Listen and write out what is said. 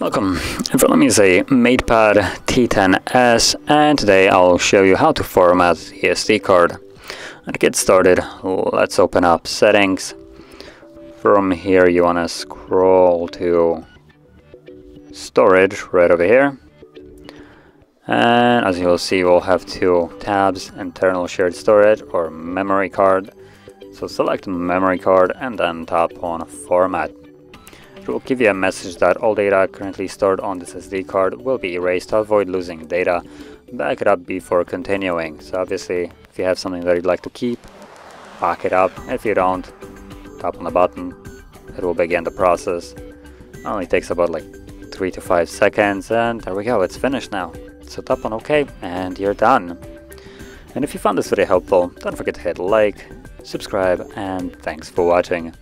Welcome, in front of me is a MatePad T10S and today I'll show you how to format the SD card. And to get started, let's open up settings. From here you want to scroll to storage right over here. And as you'll see we'll have two tabs, internal shared storage or memory card. So select memory card and then tap on format. It will give you a message that all data currently stored on this SD card will be erased to avoid losing data. Back it up before continuing. So obviously, if you have something that you'd like to keep, back it up. If you don't, tap on the button. It will begin the process. It only takes about like 3 to 5 seconds and there we go, it's finished now. So tap on OK and you're done. And if you found this video helpful, don't forget to hit like, subscribe and thanks for watching.